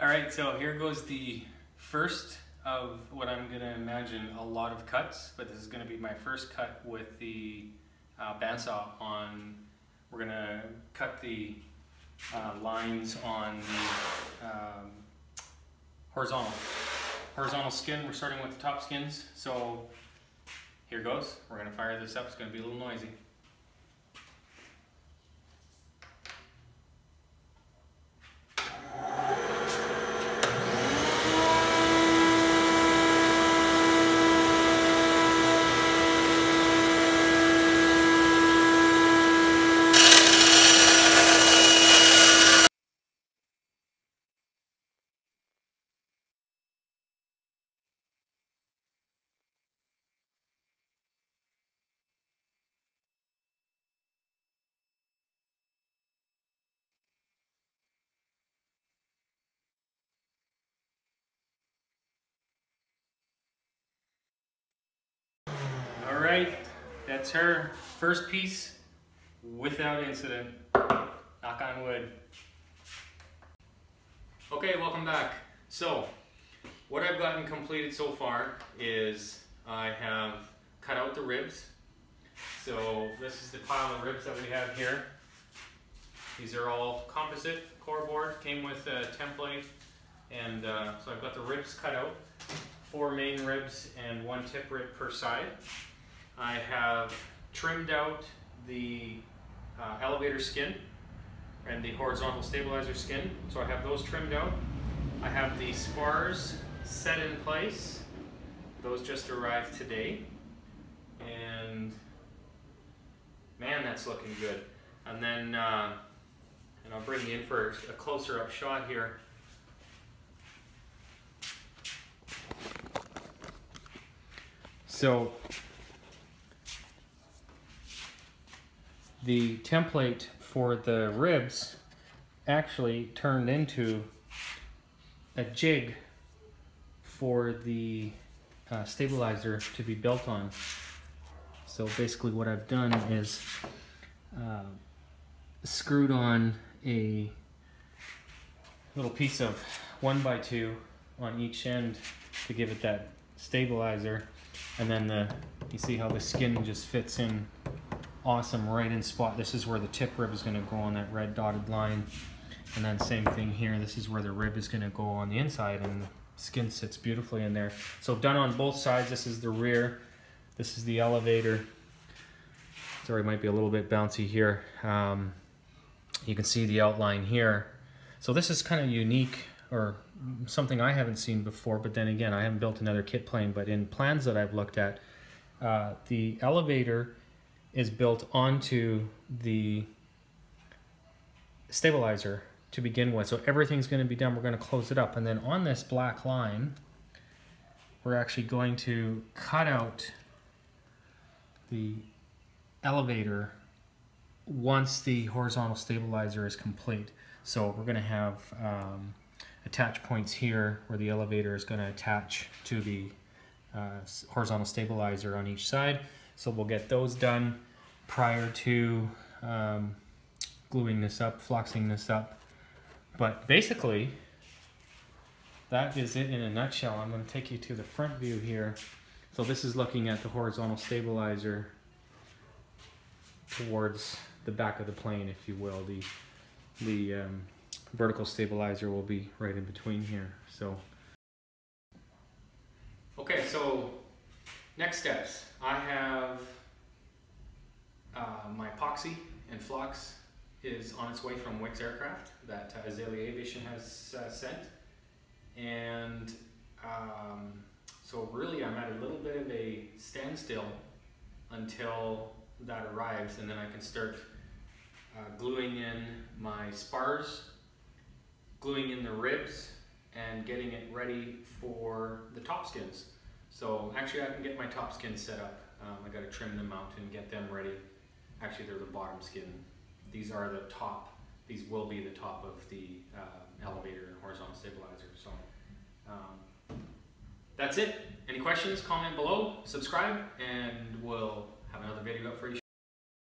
All right, so here goes the first of what I'm gonna imagine a lot of cuts, but this is gonna be my first cut with the uh, bandsaw on, we're gonna cut the uh, lines on the um, horizontal. Horizontal skin, we're starting with the top skins, so here goes. We're gonna fire this up, it's gonna be a little noisy. All right, that's her first piece without incident. Knock on wood. Okay, welcome back. So, what I've gotten completed so far is I have cut out the ribs. So this is the pile of ribs that we have here. These are all composite core board, came with a template. And uh, so I've got the ribs cut out, four main ribs and one tip rib per side. I have trimmed out the uh, elevator skin and the horizontal stabilizer skin. So I have those trimmed out. I have the spars set in place. Those just arrived today. And man, that's looking good. And then, uh, and I'll bring you in for a closer up shot here. So the template for the ribs actually turned into a jig for the uh, stabilizer to be built on. So basically what I've done is uh, screwed on a little piece of one by two on each end to give it that stabilizer and then the you see how the skin just fits in awesome right in spot. This is where the tip rib is going to go on that red dotted line. And then same thing here this is where the rib is going to go on the inside and the skin sits beautifully in there. So done on both sides this is the rear this is the elevator. Sorry might be a little bit bouncy here. Um, you can see the outline here. So this is kind of unique or something I haven't seen before, but then again, I haven't built another kit plane, but in plans that I've looked at, uh, the elevator is built onto the stabilizer to begin with. So everything's going to be done. We're going to close it up. And then on this black line, we're actually going to cut out the elevator once the horizontal stabilizer is complete. So we're going to have um, attach points here where the elevator is going to attach to the uh, horizontal stabilizer on each side. So we'll get those done prior to um, gluing this up, fluxing this up. But basically, that is it in a nutshell. I'm going to take you to the front view here. So this is looking at the horizontal stabilizer towards the back of the plane, if you will. The, the um, vertical stabilizer will be right in between here. So, okay, so next steps. I have uh, my epoxy and flux is on its way from Wicks Aircraft that uh, Azalea Aviation has uh, sent. And um, so really I'm at a little bit of a standstill until that arrives and then I can start uh, gluing in my spars gluing in the ribs and getting it ready for the top skins. So actually I can get my top skin set up. Um, I got to trim them out and get them ready. Actually they're the bottom skin. These are the top, these will be the top of the uh, elevator and horizontal stabilizer. So um, that's it. Any questions, comment below, subscribe, and we'll have another video up for you